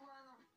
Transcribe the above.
решай